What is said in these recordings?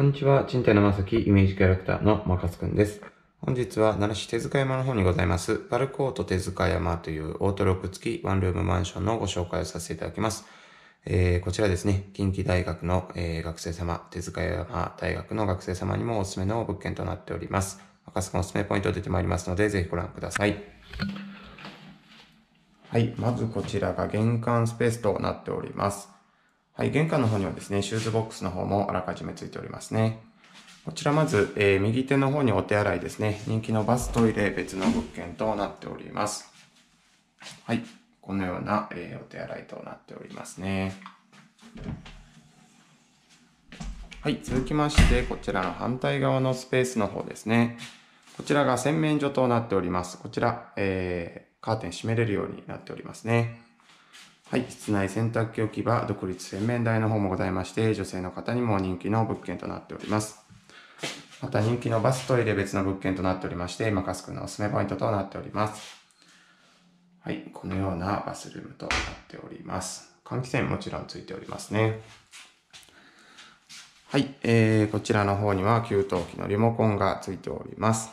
こんにちは、賃貸のまさきイメージキャラクターのまかすくんです。本日は奈良市手塚山の方にございます、パルコート手塚山というオートロック付きワンルームマンションのご紹介をさせていただきます。えーこちらですね、近畿大学の、えー学生様、手塚山大学の学生様にもおすすめの物件となっております。まかすくんおすすめポイント出てまいりますので、ぜひご覧ください。はい。まずこちらが玄関スペースとなっております。はい。玄関の方にはですね、シューズボックスの方もあらかじめついておりますね。こちらまず、えー右手の方にお手洗いですね。人気のバストイレ別の物件となっております。はい。このような、えーお手洗いとなっておりますね。はい。続きまして、こちらの反対側のスペースの方ですね。こちらが洗面所となっております。こちら、えーカーテン閉めれるようになっておりますね。はい。室内洗濯機置き場、独立洗面台の方もございまして、女性の方にも人気の物件となっております。また人気のバストイレ別の物件となっておりまして、マカスクのおすすめポイントとなっております。はい。このようなバスルームとなっております。換気扇もちろんついておりますね。はい。えー、こちらの方には給湯器のリモコンがついております。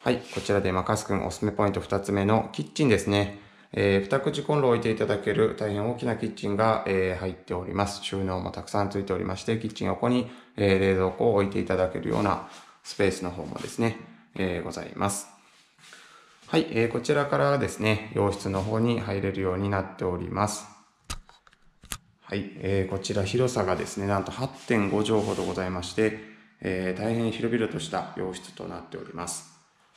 はい。こちらでマカスくんおすすめポイント2つ目のキッチンですね。えー、二口コンロを置いていただける大変大きなキッチンが、えー入っております。収納もたくさんついておりまして、キッチン横に、えー冷蔵庫を置いていただけるようなスペースの方もですね、えーございます。はい、えーこちらからですね、洋室の方に入れるようになっております。はい、えーこちら広さがですね、なんと8.5畳ほどございまして、えー大変広々とした洋室となっております。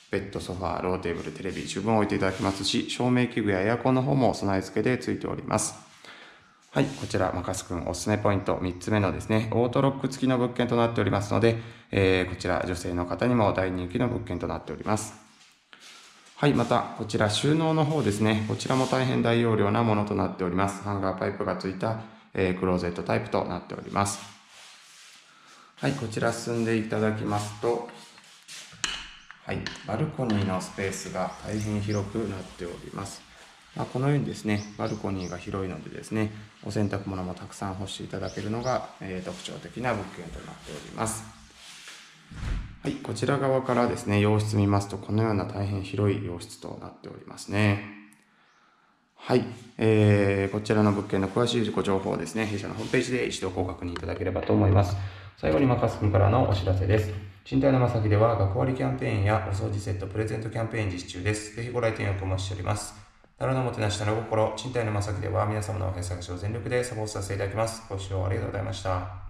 ベッド、ソファー、ローテーブル、テレビ十分置いていただきますし、照明器具やエアコンの方も備え付けでついております。はい、こちら、マカスくんおすすめポイント3つ目のですね、オートロック付きの物件となっておりますので、えーこちら女性の方にも大人気の物件となっております。はい、また、こちら収納の方ですね。こちらも大変大容量なものとなっております。ハンガーパイプがついた、えークローゼットタイプとなっております。はい、こちら進んでいただきますと、はい、バルコニーのスペースが大変広くなっております。まあ、このようにですね、バルコニーが広いのでですね、お洗濯物もたくさん干していただけるのが、えー特徴的な物件となっております。はい、こちら側からですね、洋室見ますと、このような大変広い洋室となっておりますね。はい、えー、こちらの物件の詳しいご情報をですね、弊社のホームページで一度ご確認いただければと思います。最後にマカス君からのお知らせです。賃貸の正木では、学割キャンペーンやお掃除セットプレゼントキャンペーン実施中です。ぜひご来店をお待ちしております。なるのもてなしの心、賃貸のまさきでは皆様のお部屋探しを全力でサポートさせていただきます。ご視聴ありがとうございました。